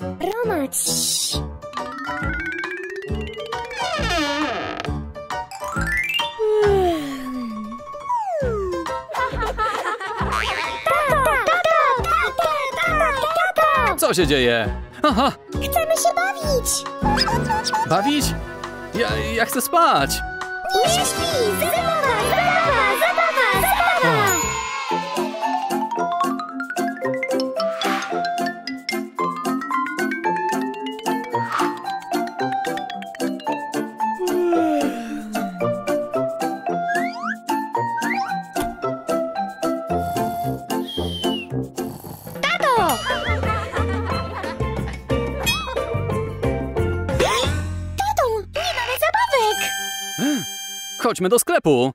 Roma, ciii. Co się dzieje? Aha, Chcemy się bawić! bawić? Ja, ja chcę spać. Nie śpi! Zabawa, Chodźmy do sklepu.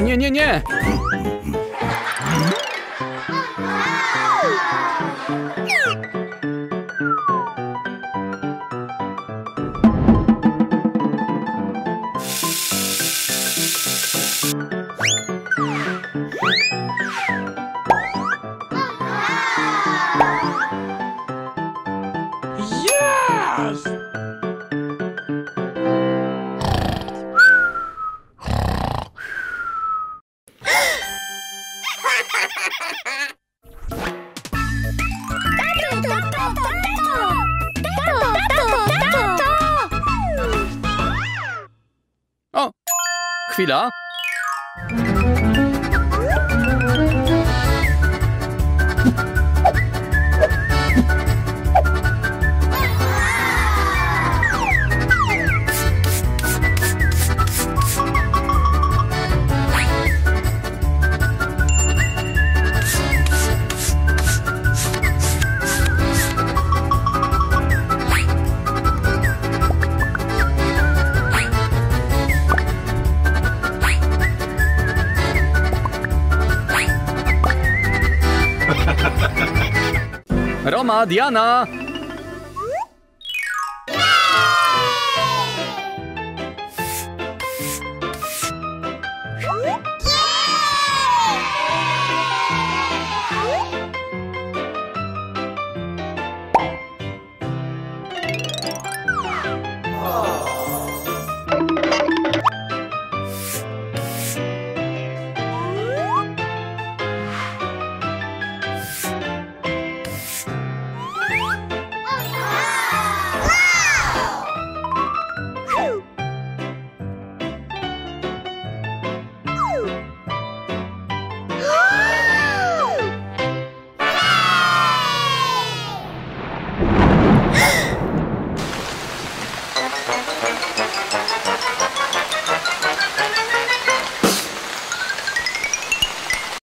Nie, nie, nie. O, chwila. Roma, Diana.